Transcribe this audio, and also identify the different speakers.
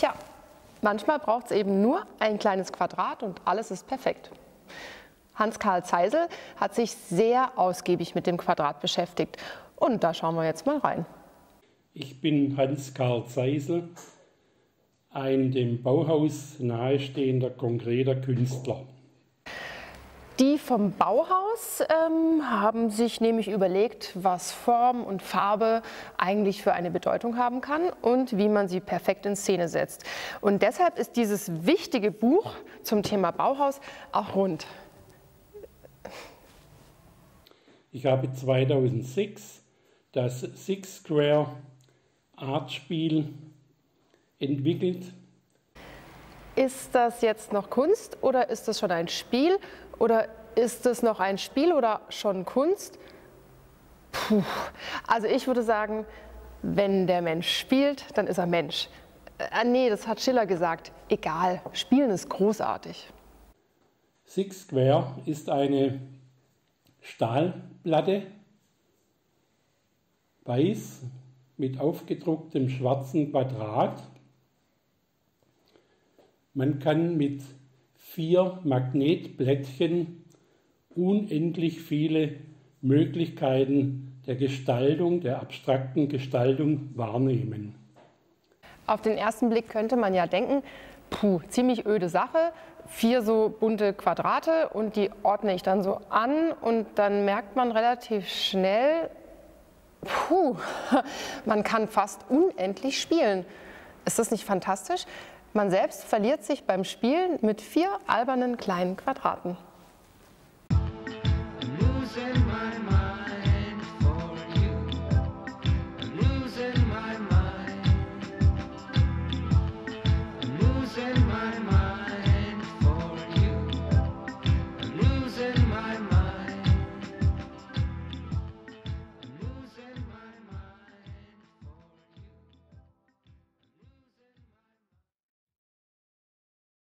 Speaker 1: Tja, manchmal braucht es eben nur ein kleines Quadrat und alles ist perfekt. Hans-Karl Zeisel hat sich sehr ausgiebig mit dem Quadrat beschäftigt. Und da schauen wir jetzt mal rein.
Speaker 2: Ich bin Hans-Karl Zeisel, ein dem Bauhaus nahestehender konkreter Künstler.
Speaker 1: Die vom Bauhaus ähm, haben sich nämlich überlegt, was Form und Farbe eigentlich für eine Bedeutung haben kann und wie man sie perfekt in Szene setzt. Und deshalb ist dieses wichtige Buch zum Thema Bauhaus auch rund.
Speaker 2: Ich habe 2006 das Six Square Art Spiel entwickelt.
Speaker 1: Ist das jetzt noch Kunst oder ist das schon ein Spiel oder ist es noch ein Spiel oder schon Kunst? Puh. Also ich würde sagen, wenn der Mensch spielt, dann ist er Mensch. Äh, nee, das hat Schiller gesagt. Egal, Spielen ist großartig.
Speaker 2: Six Square ist eine Stahlplatte, weiß mit aufgedrucktem schwarzen Quadrat. Man kann mit vier Magnetblättchen unendlich viele Möglichkeiten der Gestaltung, der abstrakten Gestaltung wahrnehmen.
Speaker 1: Auf den ersten Blick könnte man ja denken, puh, ziemlich öde Sache, vier so bunte Quadrate und die ordne ich dann so an und dann merkt man relativ schnell, puh, man kann fast unendlich spielen. Ist das nicht fantastisch? Man selbst verliert sich beim Spielen mit vier albernen kleinen Quadraten.